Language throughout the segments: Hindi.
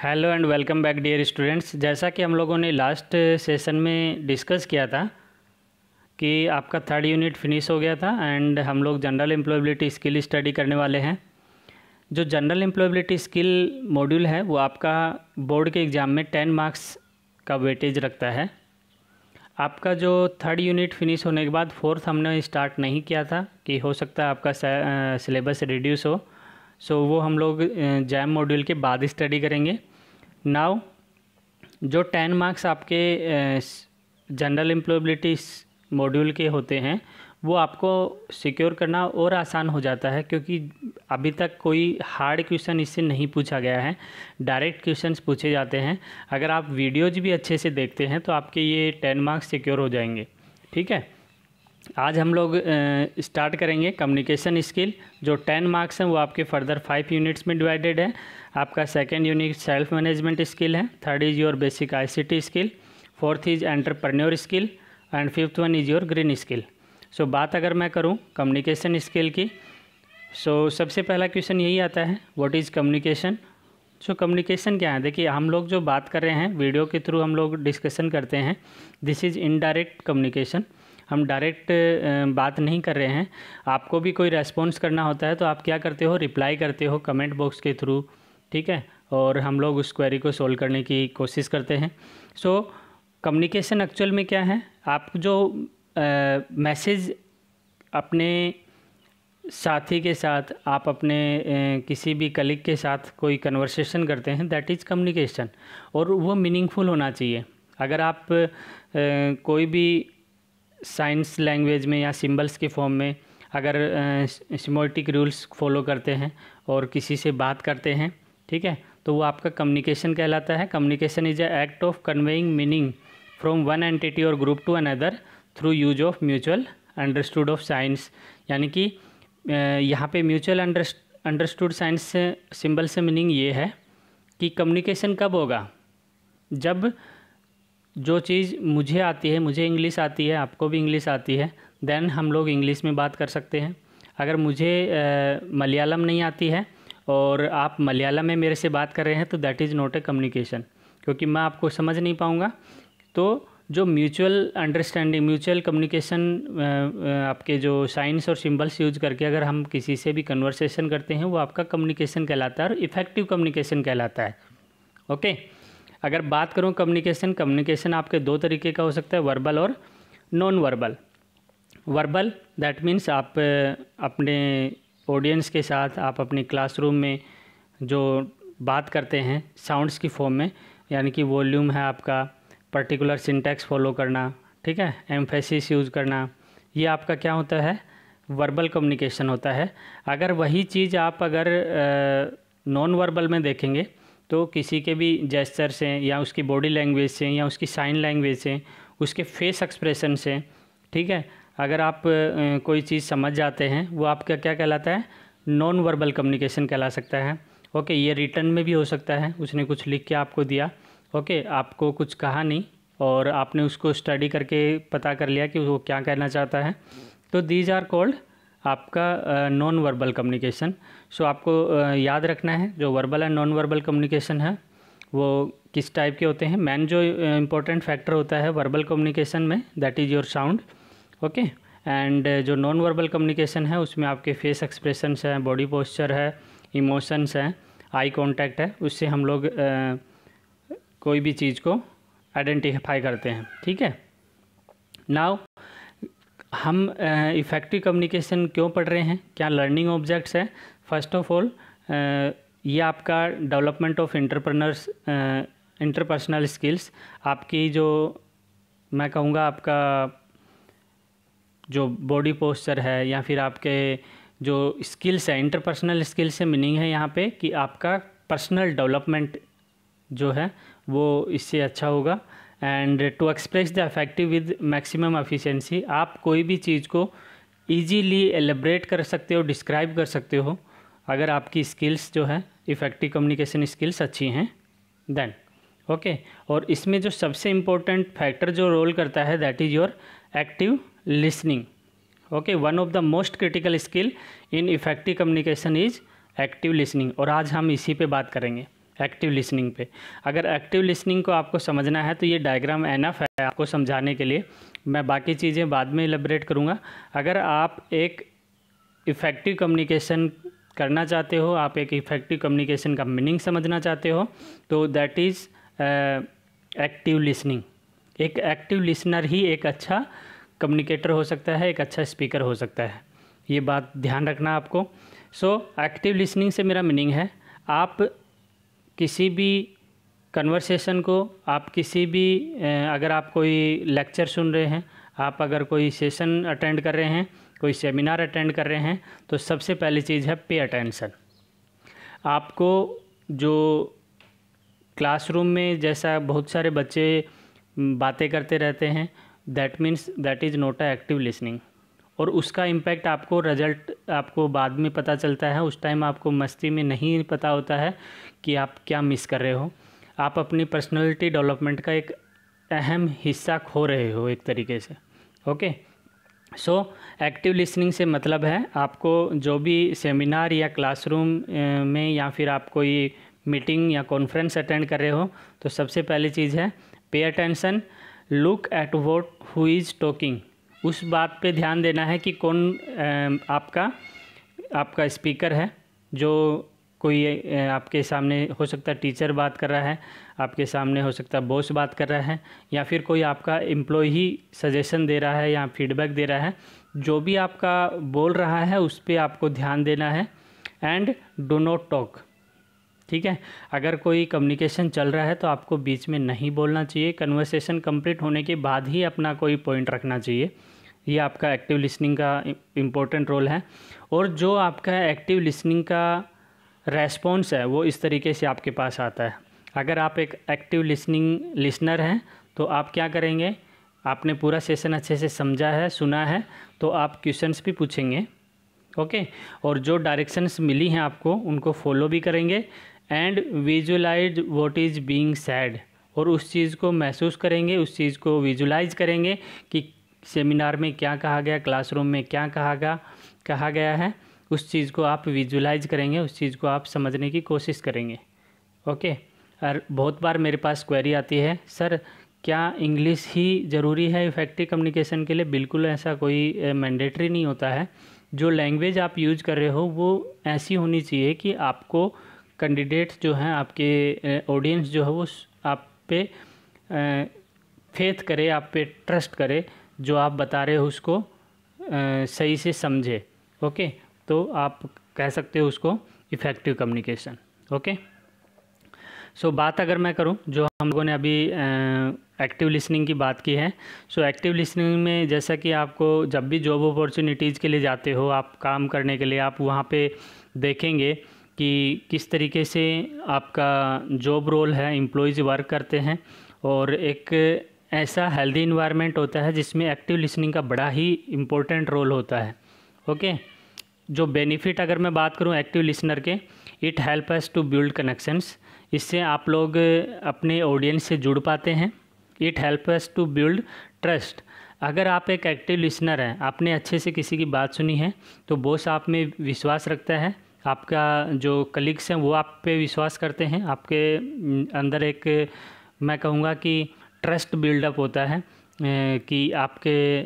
Hello and welcome back dear students. जैसा कि हम लोगों ने लास्ट सेशन में डिस्कस किया था कि आपका थर्ड यूनिट फिनिश हो गया था एंड हम लोग जनरल एम्प्लॉयबिलिटी स्किल स्टडी करने वाले हैं। जो जनरल एम्प्लॉयबिलिटी स्किल मॉड्यूल है वो आपका बोर्ड के एग्ज़ाम में टेन मार्क्स का वेटेज रखता है। आपका जो थर्ड यूनिट फिनिश होने के बाद फोर्थ हमने स्टार्ट नहीं किया था कि हो सकता है आपका सिलेबस रिड्यूस हो। सो so, वो हम लोग जैम मॉड्यूल के बाद स्टडी करेंगे। नाउ जो टेन मार्क्स आपके जनरल एम्प्लॉयबिलिटी मॉड्यूल के होते हैं, वो आपको सिक्योर करना और आसान हो जाता है क्योंकि अभी तक कोई हार्ड क्वेश्चन इससे नहीं पूछा गया है। डायरेक्ट क्वेश्चंस पूछे जाते हैं। अगर आप वीडियोज़ भी अच्छे से देखते हैं तो आपके ये टेन मार्क्स सिक्योर हो जाएँगे। ठीक है? आज हम लोग स्टार्ट करेंगे कम्युनिकेशन स्किल जो टेन मार्क्स हैं वो आपके फर्दर फाइव यूनिट्स में डिवाइडेड है। आपका second unit self management skill है third is your basic ICT skill fourth is entrepreneur skill and fifth one is your green skill so बात अगर मैं करूँ कम्युनिकेशन स्किल की सो so, सबसे पहला क्वेश्चन यही आता है what is communication so communication क्या है? देखिए हम लोग जो बात कर रहे हैं वीडियो के थ्रू हम लोग डिस्कशन करते हैं। दिस इज़ इनडायरेक्ट कम्युनिकेशन हम डायरेक्ट बात नहीं कर रहे हैं। आपको भी कोई रेस्पॉन्स करना होता है तो आप क्या करते हो? रिप्लाई करते हो कमेंट बॉक्स के थ्रू ठीक है? और हम लोग उस क्वेरी को सोल्व करने की कोशिश करते हैं। सो कम्युनिकेशन एक्चुअल में क्या है? आप जो मैसेज अपने साथी के साथ आप अपने ए, किसी भी कलीग के साथ कोई कन्वर्सेशन करते हैं दैट इज़ कम्युनिकेशन और वो मीनिंगफुल होना चाहिए। अगर आप ए, कोई भी साइंस लैंग्वेज में या सिंबल्स के फॉर्म में अगर सिमोटिक रूल्स फॉलो करते हैं और किसी से बात करते हैं, ठीक है तो वो आपका कम्युनिकेशन कहलाता है। Communication is a act of conveying meaning from one entity और group to another through use of mutual understood of signs. यानी कि यहाँ पे म्यूचुअल अंडरस्टूड साइंस सिंबल से मीनिंग ये है कि कम्युनिकेशन कब होगा? जब जो चीज़ मुझे आती है, मुझे इंग्लिश आती है, आपको भी इंग्लिश आती है देन हम लोग इंग्लिश में बात कर सकते हैं। अगर मुझे मलयालम नहीं आती है और आप मलयालम में मेरे से बात कर रहे हैं तो that is not a communication क्योंकि मैं आपको समझ नहीं पाऊँगा। तो जो म्यूचुअल अंडरस्टैंडिंग म्यूचुअल कम्युनिकेशन आपके जो साइंस और सिंबल्स यूज़ करके अगर हम किसी से भी कन्वर्सेशन करते हैं, वो आपका कम्युनिकेशन कहलाता है और इफ़ेक्टिव कम्युनिकेशन कहलाता है। Okay okay? अगर बात करूँ कम्युनिकेशन कम्युनिकेशन आपके दो तरीके का हो सकता है वर्बल और non verbal verbal that means आप अपने ऑडियंस के साथ आप अपनी क्लासरूम में जो बात करते हैं साउंड्स की फॉर्म में, यानी कि वॉल्यूम है आपका पर्टिकुलर सिंटेक्स फॉलो करना, ठीक है एम्फेसिस यूज़ करना, ये आपका क्या होता है? वर्बल कम्युनिकेशन होता है। अगर वही चीज़ आप अगर नॉन वर्बल में देखेंगे तो किसी के भी जेस्चर से या उसकी बॉडी लैंग्वेज से या उसकी साइन लैंग्वेज से उसके फेस एक्सप्रेशन से ठीक है? अगर आप कोई चीज़ समझ जाते हैं, वो आपका क्या कहलाता है? नॉन वर्बल कम्युनिकेशन कहला सकता है। ओके ये रिटर्न में भी हो सकता है। उसने कुछ लिख के आपको दिया। ओके आपको कुछ कहा नहीं और आपने उसको स्टडी करके पता कर लिया कि वो क्या कहना चाहता है। तो दीज आर कॉल्ड आपका नॉन वर्बल कम्युनिकेशन सो आपको याद रखना है जो verbal and non verbal communication है वो किस टाइप के होते हैं? मैन जो इम्पोर्टेंट फैक्टर होता है वर्बल कम्युनिकेशन में that is your sound okay and जो नॉन वर्बल कम्युनिकेशन है उसमें आपके फेस एक्सप्रेशंस हैं बॉडी पोस्चर है इमोशंस हैं आई कांटेक्ट है उससे हम लोग uh, कोई भी चीज़ को आइडेंटिफाई करते हैं ठीक है? नाउ हम इफ़ेक्टिव कम्युनिकेशन क्यों पढ़ रहे हैं? क्या लर्निंग ऑब्जेक्ट्स है? फ़र्स्ट ऑफ़ ऑल ये आपका development of entrepreneurs interpersonal skills आपकी जो, मैं कहूँगा आपका जो बॉडी पोस्चर है या फिर आपके जो स्किल्स है इंटरपर्सनल स्किल्स से मीनिंग है यहाँ पे कि आपका पर्सनल डेवलपमेंट जो है, वो इससे अच्छा होगा। And to express the effective with maximum efficiency आप कोई भी चीज़ को ईजीली एलिब्रेट कर सकते हो डिस्क्राइब कर सकते हो, अगर आपकी स्किल्स जो है इफ़ेक्टिव कम्युनिकेशन स्किल्स अच्छी हैं देन ओके और इसमें जो सबसे इम्पोर्टेंट फैक्टर जो रोल करता है that is your active listening okay one of the most critical skill in effective communication is active listening और आज हम इसी पे बात करेंगे। एक्टिव लिसनिंग पे। अगर एक्टिव लिसनिंग को आपको समझना है तो ये डायग्राम एनफ है आपको समझाने के लिए। मैं बाकी चीज़ें बाद में एलेबरेट करूँगा। अगर आप एक इफ़ेक्टिव कम्युनिकेशन करना चाहते हो, आप एक इफ़ेक्टिव कम्युनिकेशन का मीनिंग समझना चाहते हो तो दैट इज़ एक्टिव लिसनिंग एक एक्टिव लिसनर ही एक अच्छा कम्युनिकेटर हो सकता है, एक अच्छा स्पीकर हो सकता है। ये बात ध्यान रखना आपको। सो एक्टिव लिसनिंग से मेरा मीनिंग है। आप किसी भी कन्वर्सेशन को, आप किसी भी अगर आप कोई लेक्चर सुन रहे हैं, आप अगर कोई सेशन अटेंड कर रहे हैं, कोई सेमिनार अटेंड कर रहे हैं तो सबसे पहली चीज़ है पे अटेंशन आपको जो क्लासरूम में जैसा बहुत सारे बच्चे, बातें करते रहते हैं that means that is not active listening और उसका इम्पैक्ट आपको रिज़ल्ट आपको बाद में पता चलता है। उस टाइम आपको मस्ती में नहीं पता होता है कि आप क्या मिस कर रहे हो। आप अपनी पर्सनैलिटी डेवलपमेंट का एक अहम हिस्सा खो रहे हो एक तरीके से। ओके सो एक्टिव लिसनिंग से मतलब है आपको जो भी सेमिनार या क्लासरूम में या फिर आप कोई मीटिंग या कॉन्फ्रेंस अटेंड कर रहे हो तो सबसे पहली चीज़ है pay attention look at what who is talking उस बात पे ध्यान देना है कि कौन आपका आपका स्पीकर है, जो कोई आपके सामने हो सकता है टीचर बात कर रहा है, आपके सामने हो सकता है बॉस बात कर रहा है, या फिर कोई आपका एम्प्लॉय सजेशन दे रहा है या फीडबैक दे रहा है, जो भी आपका बोल रहा है उस पर आपको ध्यान देना है, एंड डो नॉट टॉक। ठीक है? अगर कोई कम्युनिकेशन चल रहा है तो आपको बीच में नहीं बोलना चाहिए, कन्वर्सेशन कंप्लीट होने के बाद ही अपना कोई पॉइंट रखना चाहिए। ये आपका एक्टिव लिसनिंग का इम्पोर्टेंट रोल है। और जो आपका एक्टिव लिसनिंग का रेस्पॉन्स है, वो इस तरीके से आपके पास आता है। अगर आप एक एक्टिव लिसनिंग लिसनर हैं तो आप क्या करेंगे? आपने पूरा सेशन अच्छे से समझा है, सुना है तो आप क्वेश्चंस भी पूछेंगे ओके और जो डायरेक्शंस मिली हैं आपको, उनको फॉलो भी करेंगे। And visualise what is being said और उस चीज़ को महसूस करेंगे, उस चीज़ को विजुलाइज करेंगे कि सेमिनार में क्या कहा गया क्लासरूम में क्या कहा गया कहा गया है, उस चीज़ को आप विजुलाइज करेंगे, उस चीज़ को आप समझने की कोशिश करेंगे। ओके और बहुत बार मेरे पास क्वेरी आती है, सर, क्या इंग्लिश ही ज़रूरी है इफ़ेक्टिव कम्युनिकेशन के लिए? बिल्कुल ऐसा कोई मैंडेटरी नहीं होता है। जो लैंग्वेज आप यूज़ कर रहे हो, वो ऐसी होनी चाहिए कि आपको कैंडिडेट जो हैं, आपके ऑडियंस जो है, वो आप पे फेथ करे, आप पे ट्रस्ट करे। जो आप बता रहे हो उसको आ, सही से समझे ओके? तो आप कह सकते हो उसको इफ़ेक्टिव कम्युनिकेशन ओके? सो बात अगर मैं करूँ जो हम लोगों ने अभी एक्टिव लिसनिंग की बात की है सो एक्टिव लिसनिंग में जैसा कि आपको जब भी जॉब अपॉर्चुनिटीज़ के लिए जाते हो आप काम करने के लिए आप वहाँ पे देखेंगे कि किस तरीके से आपका जॉब रोल है एम्प्लॉयज़ वर्क करते हैं और एक ऐसा हेल्दी इन्वायरमेंट होता है जिसमें एक्टिव लिसनिंग का बड़ा ही इम्पोर्टेंट रोल होता है। ओके जो बेनिफिट अगर मैं बात करूँ एक्टिव लिसनर के it help us to build connections इससे आप लोग अपने ऑडियंस से जुड़ पाते हैं। It help us to build trust अगर आप एक एक्टिव लिसनर हैं, आपने अच्छे से किसी की बात सुनी है तो बॉस आप में विश्वास रखता है। आपका जो कलीग्स हैं, वो आप पे विश्वास करते हैं। आपके अंदर एक, मैं कहूँगा कि ट्रस्ट बिल्डअप होता है कि आपके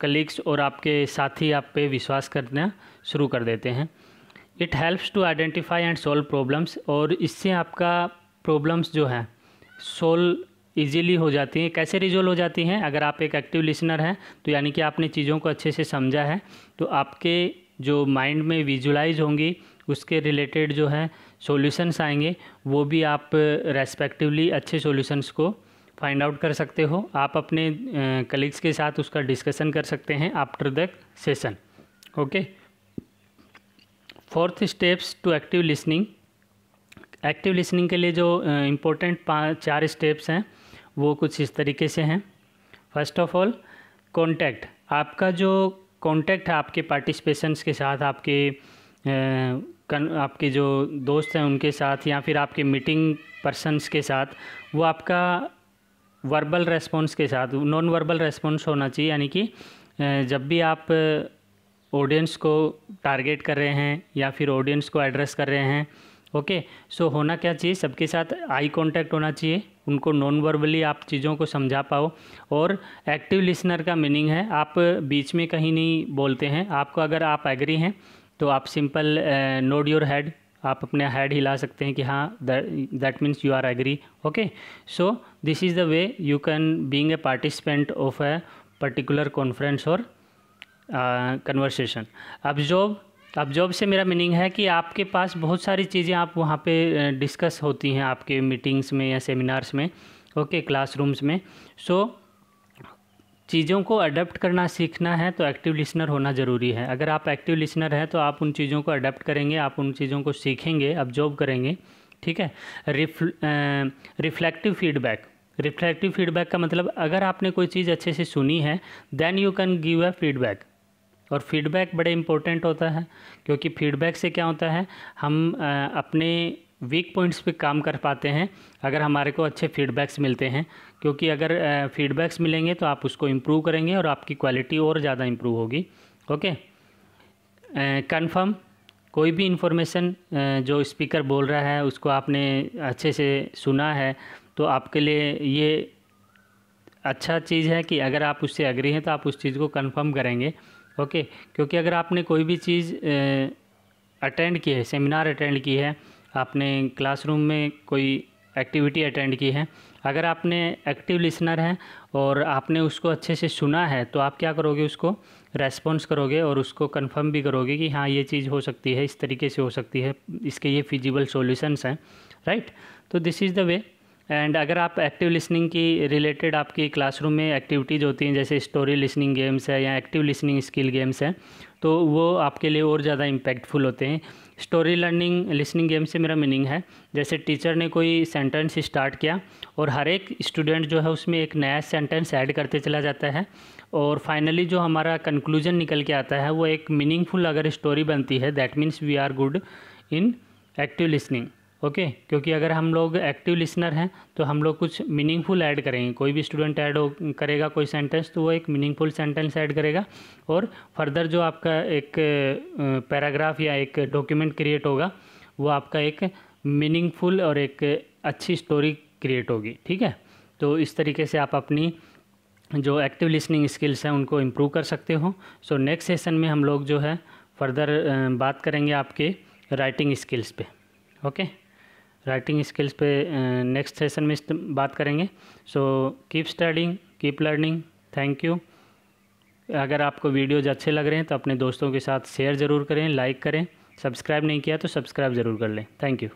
कलीग्स और आपके साथी आप पे विश्वास करना शुरू कर देते हैं। It helps to identify and solve problems और इससे आपका प्रॉब्लम्स जो हैं सोल्व ईजीली हो जाती हैं। कैसे रिजोल्व हो जाती हैं? अगर आप एक एक्टिव लिसनर हैं तो यानी कि आपने चीज़ों को अच्छे से समझा है तो आपके जो माइंड में विजुलाइज होंगी, उसके रिलेटेड जो है सॉल्यूशंस आएँगे, वो भी आप रेस्पेक्टिवली अच्छे सॉल्यूशंस को फाइंड आउट कर सकते हो। आप अपने कलीग्स के साथ उसका डिस्कशन कर सकते हैं after the session okay fourth steps to active listening active listening के लिए जो इम्पोर्टेंट पाँच चार स्टेप्स हैं, वो कुछ इस तरीके से हैं। फ़र्स्ट ऑफ़ ऑल कॉन्टैक्ट आपका जो कॉन्टैक्ट है आपके पार्टिसिपेशंस के साथ, आपके आपके जो दोस्त हैं उनके साथ या फिर आपके मीटिंग पर्सनस के साथ, वो आपका वर्बल रेस्पॉन्स के साथ नॉन वर्बल रेस्पॉन्स होना चाहिए। यानी कि जब भी आप ऑडियंस को टारगेट कर रहे हैं या फिर ऑडियंस को एड्रेस कर रहे हैं ओके सो होना क्या चाहिए? सबके साथ आई कांटेक्ट होना चाहिए। उनको नॉन वर्बली आप चीज़ों को समझा पाओ। और एक्टिव लिसनर का मीनिंग है, आप बीच में कहीं नहीं बोलते हैं। आपको अगर आप एग्री हैं तो आप सिंपल नोड योर हेड आप अपने हेड हिला सकते हैं कि हाँ that means you are agree okay so this is the way you can being a participant of a particular conference और कन्वर्सेशन अब जॉब से मेरा मीनिंग है कि आपके पास बहुत सारी चीज़ें आप वहाँ पे डिस्कस होती हैं आपके मीटिंग्स में या सेमिनार्स में ओके क्लासरूम्स में. सो so, चीज़ों को अडेप्ट करना सीखना है तो एक्टिव लिसनर होना ज़रूरी है। अगर आप एक्टिव लिसनर हैं तो आप उन चीज़ों को अडेप्ट करेंगे, आप उन चीज़ों को सीखेंगे ऑब्जॉर्व करेंगे, ठीक है? Reflective feedback. रिफ्लेक्टिव फीडबैक का मतलब अगर आपने कोई चीज़ अच्छे से सुनी है then you can give a feedback और फीडबैक बड़े इंपॉर्टेंट होता है, क्योंकि फीडबैक से क्या होता है, हम अपने वीक पॉइंट्स पे काम कर पाते हैं, अगर हमारे को अच्छे फीडबैक्स मिलते हैं, क्योंकि अगर फीडबैक्स मिलेंगे तो आप उसको इम्प्रूव करेंगे और आपकी क्वालिटी और ज़्यादा इम्प्रूव होगी ओके कंफर्म कोई भी इंफॉर्मेशन जो स्पीकर बोल रहा है, उसको आपने अच्छे से सुना है तो आपके लिए ये अच्छा चीज़ है कि अगर आप उससे अग्री हैं तो आप उस चीज़ को कंफर्म करेंगे ओके क्योंकि अगर आपने कोई भी चीज़ अटेंड की है सेमिनार अटेंड की है आपने क्लासरूम में कोई एक्टिविटी अटेंड की है? अगर आपने एक्टिव लिसनर हैं और आपने उसको अच्छे से सुना है तो आप क्या करोगे उसको? रेस्पॉन्स करोगे और उसको कंफर्म भी करोगे कि हाँ ये चीज़ हो सकती है, इस तरीके से हो सकती है, इसके ये फिजिबल सॉल्यूशंस हैं, राइट? तो this is the way and अगर आप एक्टिव लिसनिंग की रिलेटेड आपकी क्लासरूम में एक्टिविटीज़ होती हैं, जैसे स्टोरी लिसनिंग गेम्स है या एक्टिव लिसनिंग स्किल गेम्स हैं तो वो आपके लिए और ज़्यादा इम्पैक्टफुल होते हैं। स्टोरी लर्निंग, लिसनिंग गेम से मेरा मीनिंग है। जैसे टीचर ने कोई सेंटेंस स्टार्ट किया और हर एक स्टूडेंट जो है उसमें एक नया सेंटेंस ऐड करते चला जाता है और फाइनली जो हमारा कंक्लूजन निकल के आता है, वो एक मीनिंगफुल अगर स्टोरी बनती है that means we are good in active listening okay? क्योंकि अगर हम लोग एक्टिव लिसनर हैं तो हम लोग कुछ मीनिंगफुल ऐड करेंगे। कोई भी स्टूडेंट ऐड करेगा कोई सेंटेंस तो वो एक मीनिंगफुल सेंटेंस ऐड करेगा। और फर्दर जो आपका एक पैराग्राफ या एक डॉक्यूमेंट क्रिएट होगा, वो आपका एक मीनिंगफुल और एक अच्छी स्टोरी क्रिएट होगी। ठीक है? तो इस तरीके से आप अपनी जो एक्टिव लिसनिंग स्किल्स हैं, उनको इम्प्रूव कर सकते हो। सो नेक्स्ट सेशन में हम लोग जो है फर्दर बात करेंगे आपके राइटिंग स्किल्स पे। ओके? okay? राइटिंग स्किल्स पे नेक्स्ट सेशन में बात करेंगे। So keep studying keep learning thank you अगर आपको वीडियोज़ अच्छे लग रहे हैं तो अपने दोस्तों के साथ शेयर ज़रूर करें लाइक करें। सब्सक्राइब नहीं किया तो सब्सक्राइब ज़रूर कर लें। Thank you